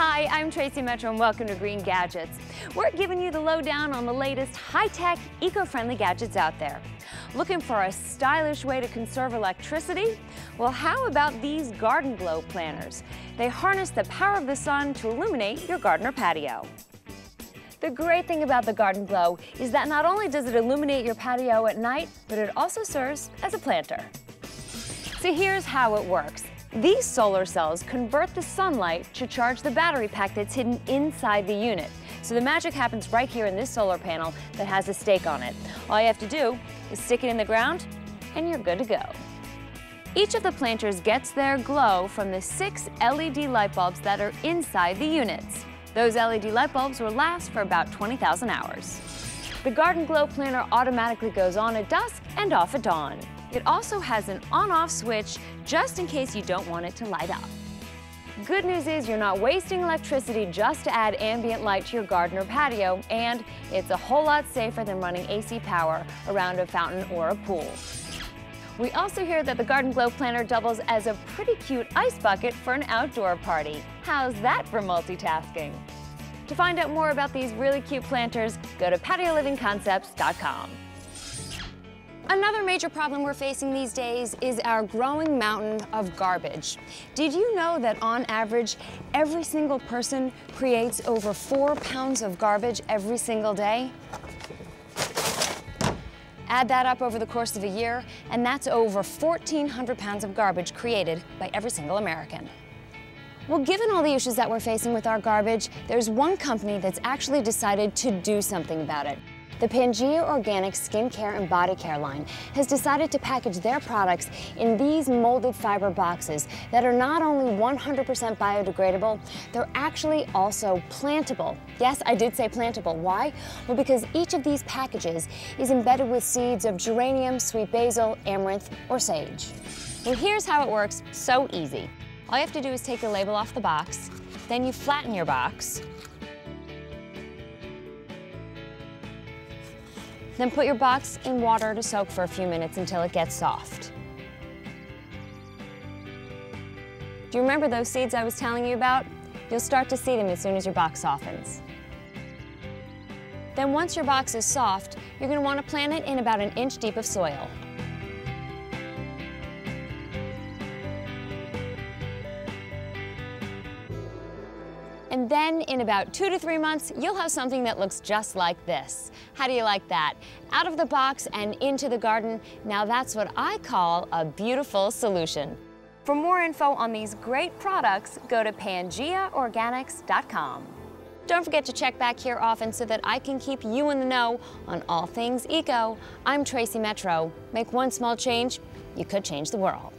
Hi, I'm Tracy Metro and welcome to Green Gadgets. We're giving you the lowdown on the latest high-tech, eco-friendly gadgets out there. Looking for a stylish way to conserve electricity? Well, how about these garden glo planters? They harness the power of the sun to illuminate your garden or patio. The great thing about the Garden Glo is that not only does it illuminate your patio at night, but it also serves as a planter. So here's how it works. These solar cells convert the sunlight to charge the battery pack that's hidden inside the unit. So the magic happens right here in this solar panel that has a stake on it. All you have to do is stick it in the ground and you're good to go. Each of the planters gets their glow from the six LED light bulbs that are inside the units. Those LED light bulbs will last for about 20,000 hours. The Garden Glo planter automatically goes on at dusk and off at dawn. It also has an on-off switch just in case you don't want it to light up. Good news is you're not wasting electricity just to add ambient light to your garden or patio, and it's a whole lot safer than running AC power around a fountain or a pool. We also hear that the Garden Glo planter doubles as a pretty cute ice bucket for an outdoor party. How's that for multitasking? To find out more about these really cute planters, go to patiolivingconcepts.com. Another major problem we're facing these days is our growing mountain of garbage. Did you know that on average, every single person creates over four pounds of garbage every single day? Add that up over the course of a year, and that's over 1,400 pounds of garbage created by every single American. Well, given all the issues that we're facing with our garbage, there's one company that's actually decided to do something about it. The Pangea Organic Skincare and Body Care line has decided to package their products in these molded fiber boxes that are not only 100% biodegradable, they're actually also plantable. Yes, I did say plantable. Why? Well, because each of these packages is embedded with seeds of geranium, sweet basil, amaranth, or sage. Well, here's how it works, so easy. All you have to do is take the label off the box, then you flatten your box, Then put your box in water to soak for a few minutes until it gets soft. Do you remember those seeds I was telling you about? You'll start to see them as soon as your box softens. Then once your box is soft, you're going to want to plant it in about an inch deep of soil. And then in about two to three months, you'll have something that looks just like this. How do you like that? Out of the box and into the garden. Now that's what I call a beautiful solution. For more info on these great products, go to PangeaOrganics.com. Don't forget to check back here often so that I can keep you in the know on all things eco. I'm Tracy Metro. Make one small change, you could change the world.